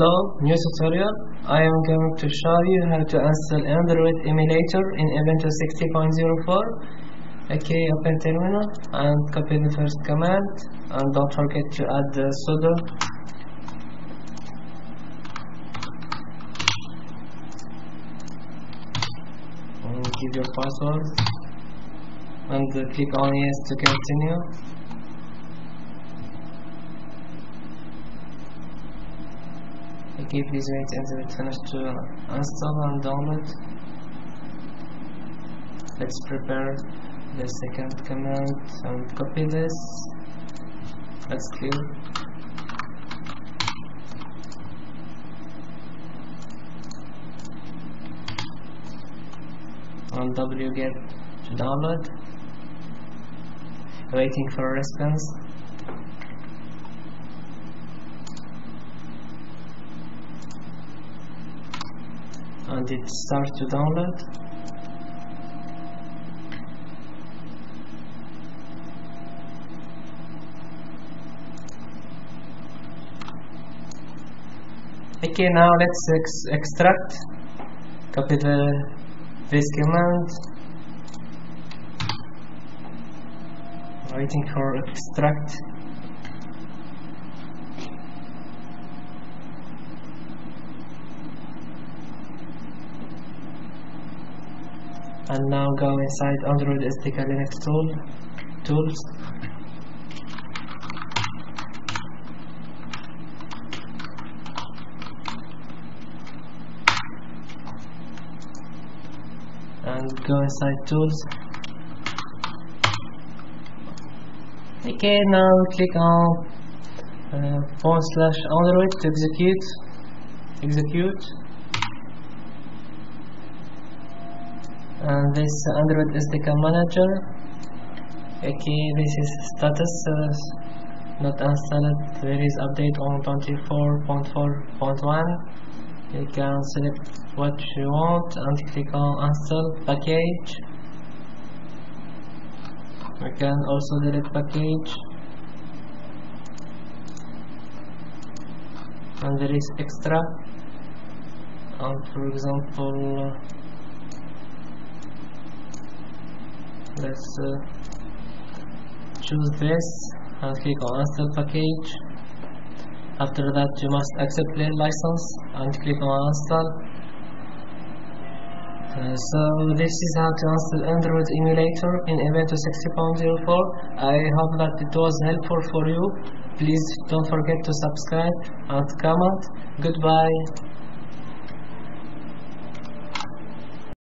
Hello, new tutorial. I am going to show you how to install Android emulator in Ubuntu 60.04. Okay, open terminal and copy the first command and don't forget to add the sudo. And give your password and click on yes to continue. Okay, please wait until it finishes to install and download. Let's prepare the second command and copy this. Let's clear. And wget to download. Waiting for a response. And it starts to download. Okay now let's ex extract copy the this command. Waiting for extract and now go inside Android SDK Linux tool tools. And go inside tools. Okay now click on uh, forward slash Android to execute. Execute and this Android SDK manager. Okay this is status uh, not installed there is update on 24.4.1 you can select what you want and click on install package. You can also delete package. And there is extra. And for example let's uh, choose this and click on install package. After that you must accept the license and click on install uh, so this is how to install Android emulator in Ubuntu 60.04 I hope that it was helpful for you. Please don't forget to subscribe and comment. Goodbye